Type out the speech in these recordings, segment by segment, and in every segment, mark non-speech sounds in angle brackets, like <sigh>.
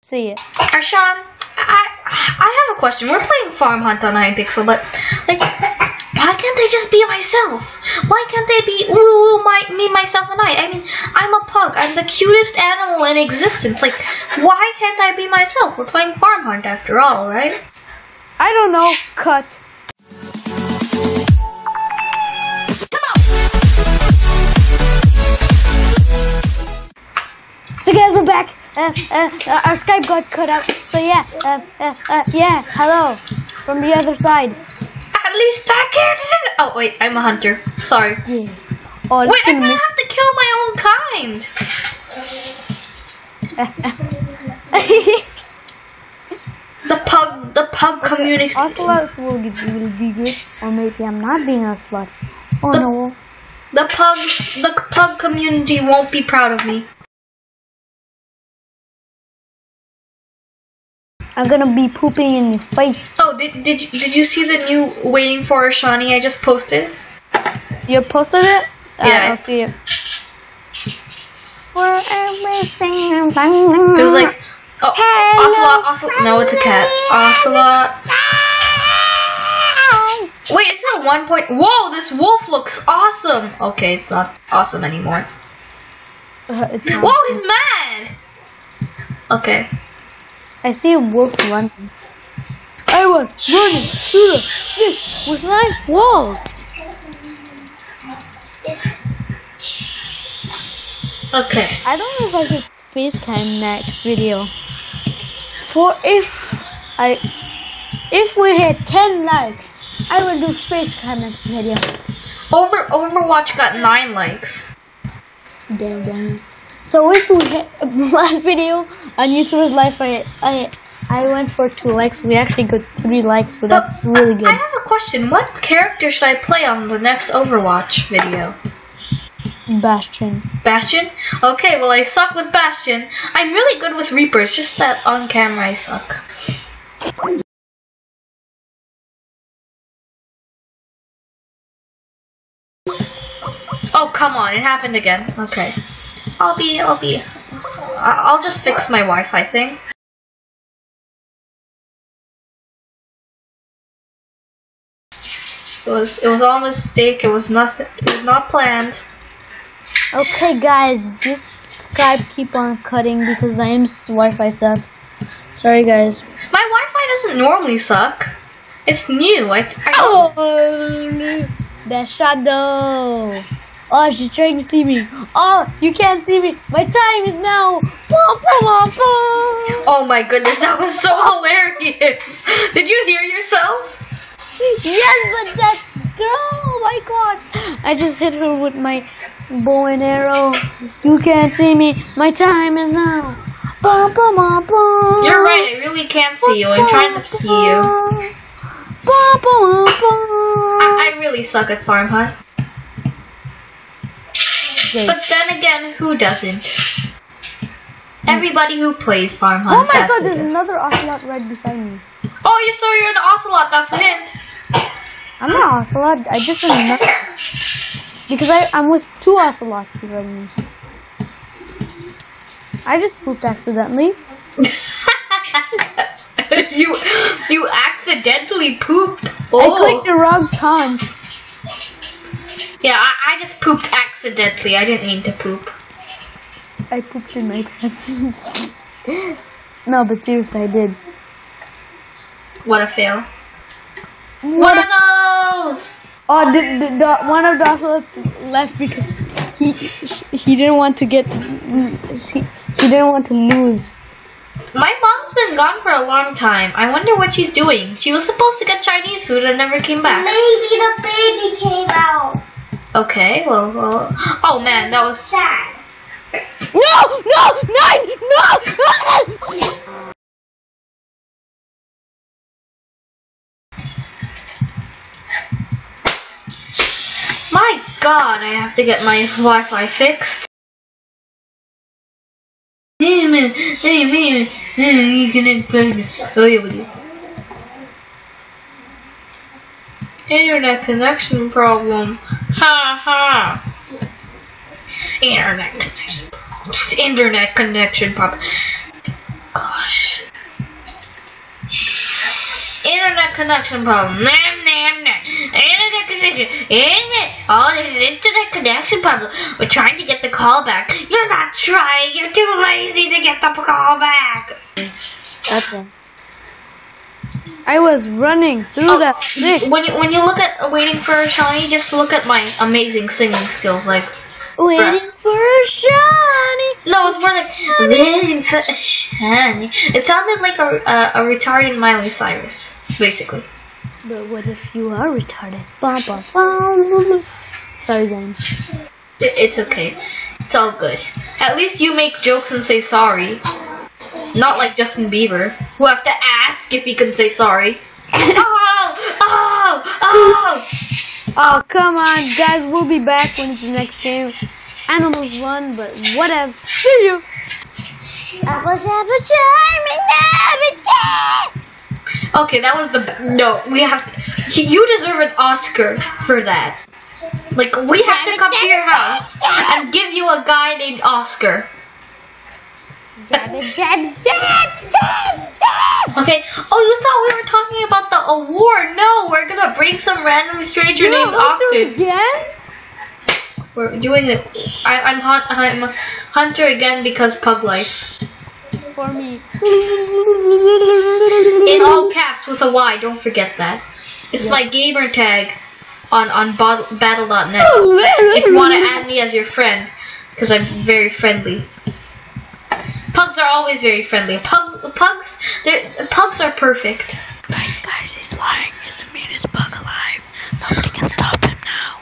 See it. Arshaan, I I have a question. We're playing Farm Hunt on Hypixel, but like, why can't I just be myself? Why can't they be ooh my me myself and I? I mean, I'm a pug. I'm the cutest animal in existence. Like, why can't I be myself? We're playing Farm Hunt after all, right? I don't know. Cut. So guys, we're back. Uh, uh, uh, our Skype got cut out. So yeah, uh, uh, uh, yeah. Hello from the other side. At least I can't. Oh wait, I'm a hunter. Sorry. Yeah. Oh, Wait, I'm gonna have to kill my own kind. <laughs> The pug, the pug community. Ocelots will, get, will be good, or maybe I'm not being a slut. Oh The- no. The pug, the pug community won't be proud of me. I'm gonna be pooping in your face. Oh, did did you, did you see the new waiting for Shawnee I just posted? You posted it? Yeah. I'll see it. For everything It was like, oh, ocelot, ocelot. No, it's a cat. Ocelot. Wait, it's not one point. Whoa, this wolf looks awesome. Okay, it's not awesome anymore. Uh, it's not. Whoa, he's mad. Okay. I see a wolf running. I was running through the city with my walls. Okay. I don't know if I should FaceTime next video. For if I, if we hit 10 likes, I will do face FaceTime next video. Over Overwatch got nine likes. Damn, damn. So if we hit last video on YouTuber's Life, I, I, I went for two likes. We actually got three likes, but that's really good. I have a question. What character should I play on the next Overwatch video? Bastion. Bastion? Okay, well I suck with Bastion. I'm really good with Reapers, just that on camera I suck. Oh come on, it happened again. Okay. I'll be I'll be I'll just fix my Wi-Fi thing. It was it was all a mistake, it was nothing it was not planned. Okay, guys, this Skype keep on cutting because I am Wi-Fi sucks. Sorry, guys. My Wi-Fi doesn't normally suck. It's new. I, I Oh, the shadow. Oh, she's trying to see me. Oh, you can't see me. My time is now. Oh my goodness, that was so hilarious. Did you hear yourself? Yes, but that girl. Oh my god. I just hit her with my bow and arrow. You can't see me. My time is now. Bum, bum, bum, bum. You're right. I really can't see you. I'm trying to see you. Bum, bum, bum. I, I really suck at Farm Hunt. Okay. But then again, who doesn't? Hmm. Everybody who plays Farm Hunt. Oh my god, there's another ocelot right beside me. Oh, you saw you're an ocelot. That's a hint. I'm not ocelot, I just not. Because I, I'm with two ocelots beside me. I just pooped accidentally. <laughs> you you accidentally pooped. I Oh. clicked the wrong time. Yeah, I, I just pooped accidentally. I didn't mean to poop. I pooped in my pants. <laughs> no, but seriously, I did. What a fail. Mm. What What a- are those? Oh, the, the, the, one of the ocelots left because he he didn't want to get he, he didn't want to lose. My mom's been gone for a long time. I wonder what she's doing. She was supposed to get Chinese food and never came back. Maybe the baby came out. Okay, well, well. Oh man, that was. Sad. No, no, nine, no! My god, I have to get my Wi Fi fixed. Hey man, hey man, hey, you can Oh, yeah, with you. Internet connection problem. Ha ha. Internet connection. Internet connection problem. Gosh. Internet connection problem. Nam, nam, nam. Internet connection. Internet. Oh, there's an internet connection problem. We're trying to get the call back. You're not trying. You're too lazy to get the call back. That's it. I was running through Oh, that six. When you, when you look at waiting for a shiny, just look at my amazing singing skills. Like, Waiting for a shiny. no, it's more like waiting for a shiny. It sounded like a, a, a retarded Miley Cyrus, basically. But what if you are retarded? Bum, bum, bum. Sorry, then. It, it's okay. It's all good. At least you make jokes and say sorry. Not like Justin Bieber, who have to ask if he can say sorry. <laughs> oh, oh, oh! Oh, come on, guys. We'll be back when it's the next game. Animals won, but whatever. See you. Apples, apples, everything. Okay, that was the be- no. We have to, you deserve an Oscar for that. Like we have to come to your house and give you a guy named Oscar. Jab it, jab, jab, jab, jab. Okay. Oh, you thought we were talking about the award? No, we're gonna bring some random stranger You named Oxen. again? We're doing it. I, I'm hunt, I'm Hunter again because pug life. For me. In all caps with a Y. Don't forget that. It's my gamer tag on on battle.net. if you want to add me as your friend, because I'm very friendly. Pugs are always very friendly. Pug, pugs, they're, pugs are perfect. Guys, guys, he's lying. He's the meanest bug alive. Nobody can stop him now.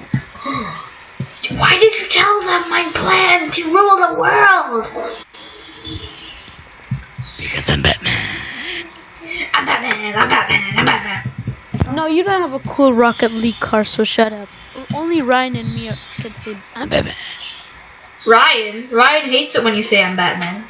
Why did you tell them my plan to rule the world? Because I'm Batman. I'm Batman. I'm Batman. I'm Batman. No, you don't have a cool Rocket League car, so shut up. Only Ryan and me can say I'm Batman. Ryan, Ryan hates it when you say I'm Batman.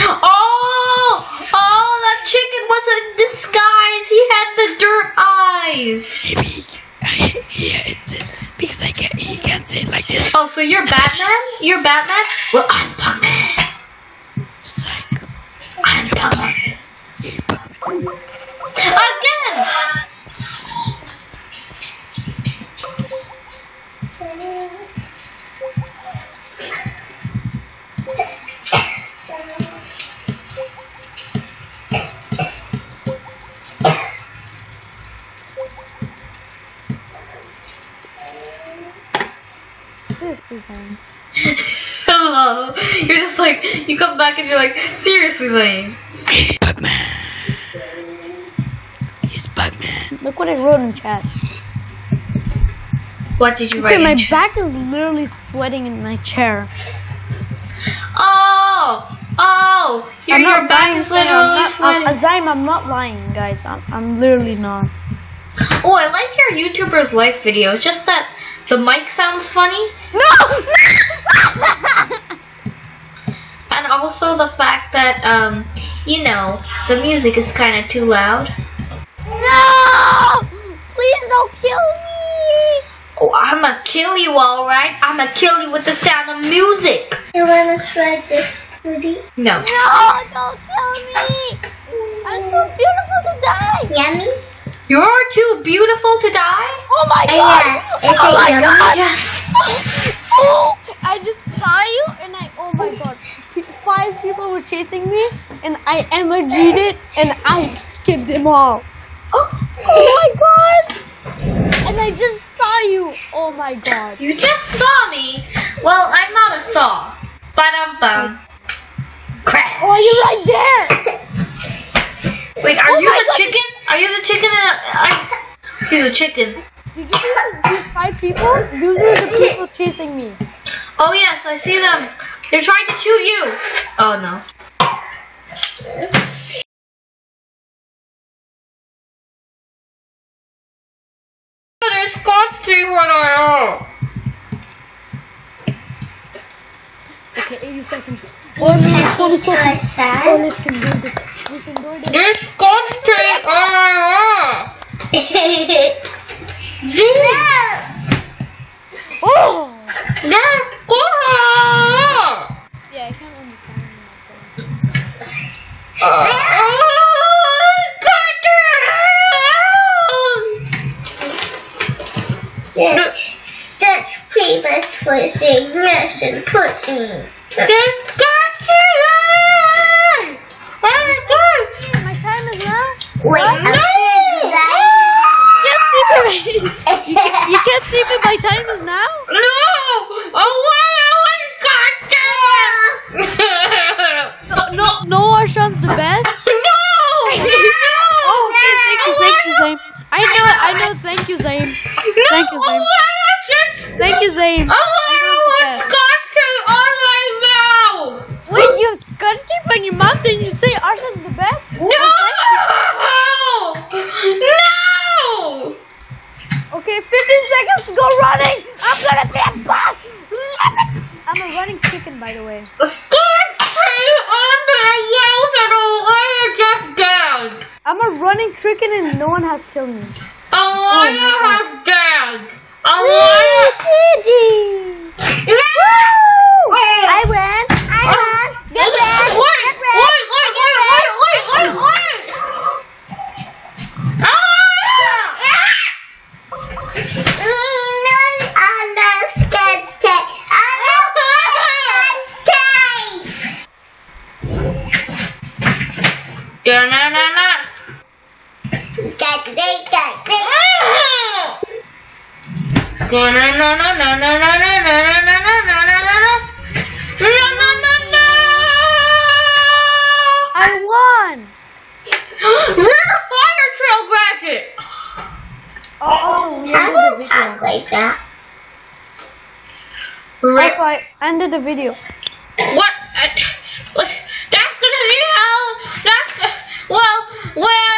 Oh, oh, that chicken was a disguise. He had the dirt eyes. Maybe I, yeah, it's because I can't. He can't say it like this. Oh, so you're Batman? You're Batman? Well, I'm Pugman. Psych. I'm Batman. Again! Zane. Hello. <laughs> Oh, you're just like, you come back and you're like, seriously, Zane. He's Bugman. He's Bugman. Look what I wrote in chat. What did you Okay, write? my in back is literally sweating in my chair. oh, oh, your, I'm your back is Sam. I'm literally not- uh, sweating. I'm, I'm not lying, guys. I'm, I'm literally not. Oh, I like your YouTuber's life video. It's just that the mic sounds funny, No! <laughs> and also the fact that, um, you know, the music is kind of too loud. no! Please don't kill me! Oh, I'ma kill you, alright? I'ma kill you with the sound of music. You wanna try this, Woody? No. No, don't kill me! I'm too beautiful to die! Yummy? You're too beautiful to die? Oh my god! yes. Oh my god! Yes. <laughs> Oh, I just saw you and I, oh my god. Five people were chasing me and I it and I skipped them all. <gasps> Oh, my god! And I just saw you. Oh my god. You just saw me. Well, I'm not a saw. Ba-dum bum. Crash. Oh, you're right there! <laughs> Wait, are Oh you the God. chicken? Are you the chicken? In a, I, he's a chicken. Did you see these five people? Those are the people chasing me. Oh yes, I see them. They're trying to shoot you. Oh no. There's Scott Street what I Okay, 80 seconds. Or maybe 20 seconds. that? Oh, let's can do this. This can do it. You're Yeah. Oh! You're Yeah, I can't understand uh. Oh, God, That's, that's yes and pushing. That's parade. No! You can't see parade. you, can, you can't see me. My time is now. No one has killed me. I won! We're a fire trail gadget. Oh, we I won't like that. Right. That's like, end of the video. What? That's gonna be hell! That's, well, well.